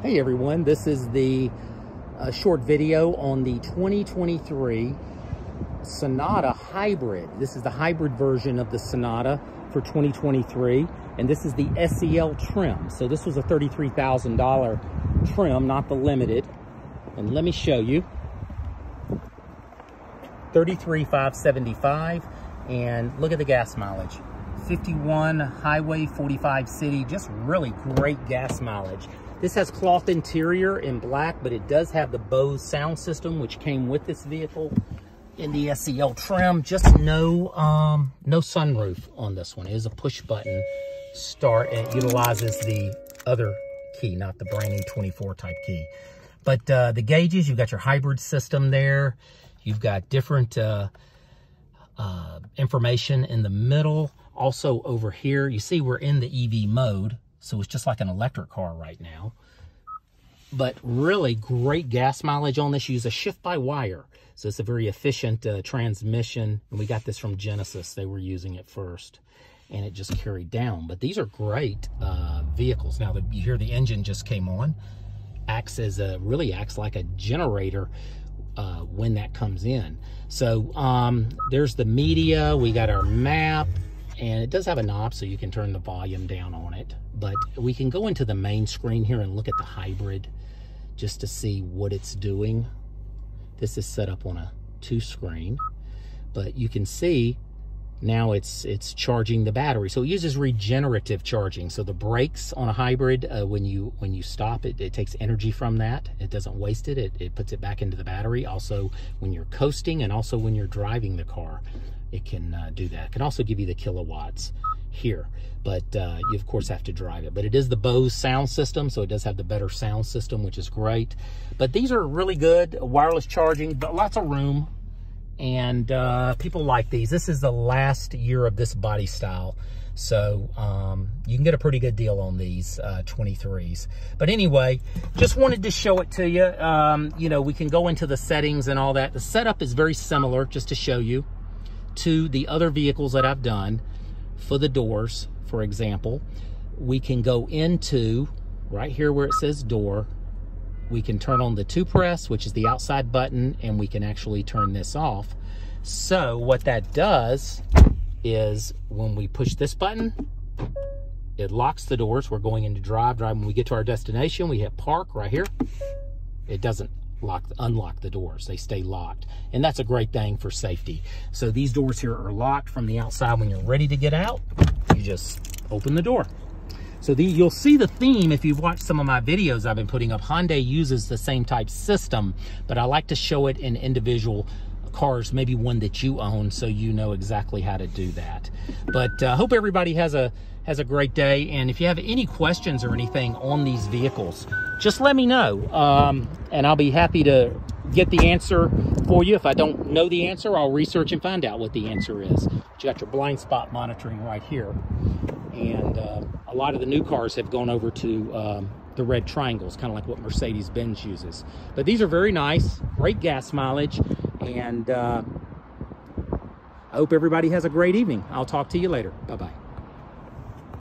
Hey everyone, this is the uh, short video on the 2023 Sonata Hybrid. This is the hybrid version of the Sonata for 2023, and this is the SEL trim. So this was a $33,000 trim, not the limited. And let me show you. 33,575, and look at the gas mileage. 51 highway, 45 city, just really great gas mileage. This has cloth interior in black, but it does have the Bose sound system, which came with this vehicle in the SEL trim. Just no, um, no sunroof on this one. It is a push button start and it utilizes the other key, not the brand new 24 type key. But uh, the gauges, you've got your hybrid system there. You've got different uh, uh, information in the middle. Also over here, you see we're in the EV mode. So it's just like an electric car right now. But really great gas mileage on this. use a shift-by-wire. So it's a very efficient uh, transmission. And we got this from Genesis. They were using it first. And it just carried down. But these are great uh, vehicles. Now, the, you hear the engine just came on. Acts as a, really acts like a generator uh, when that comes in. So um, there's the media. We got our map and it does have a knob so you can turn the volume down on it but we can go into the main screen here and look at the hybrid just to see what it's doing. This is set up on a two screen but you can see now it's it's charging the battery. So it uses regenerative charging. So the brakes on a hybrid uh, when you when you stop it it takes energy from that. It doesn't waste it. it it puts it back into the battery. Also when you're coasting and also when you're driving the car it can uh, do that. It can also give you the kilowatts here, but uh, you of course have to drive it. But it is the Bose sound system, so it does have the better sound system, which is great. But these are really good, wireless charging, but lots of room, and uh, people like these. This is the last year of this body style. So um, you can get a pretty good deal on these uh, 23s. But anyway, just wanted to show it to you. Um, you know, we can go into the settings and all that. The setup is very similar, just to show you to the other vehicles that I've done for the doors, for example, we can go into right here where it says door. We can turn on the two press, which is the outside button, and we can actually turn this off. So what that does is when we push this button, it locks the doors. We're going into drive. Drive. When we get to our destination, we hit park right here. It doesn't lock, unlock the doors. They stay locked. And that's a great thing for safety. So these doors here are locked from the outside. When you're ready to get out, you just open the door. So the, you'll see the theme if you've watched some of my videos I've been putting up. Hyundai uses the same type system, but I like to show it in individual cars, maybe one that you own, so you know exactly how to do that. But I uh, hope everybody has a has a great day. And if you have any questions or anything on these vehicles, just let me know. Um, and I'll be happy to get the answer for you. If I don't know the answer, I'll research and find out what the answer is. you got your blind spot monitoring right here. And uh, a lot of the new cars have gone over to um, the red triangles, kind of like what Mercedes-Benz uses. But these are very nice, great gas mileage, and uh, I hope everybody has a great evening. I'll talk to you later. Bye-bye.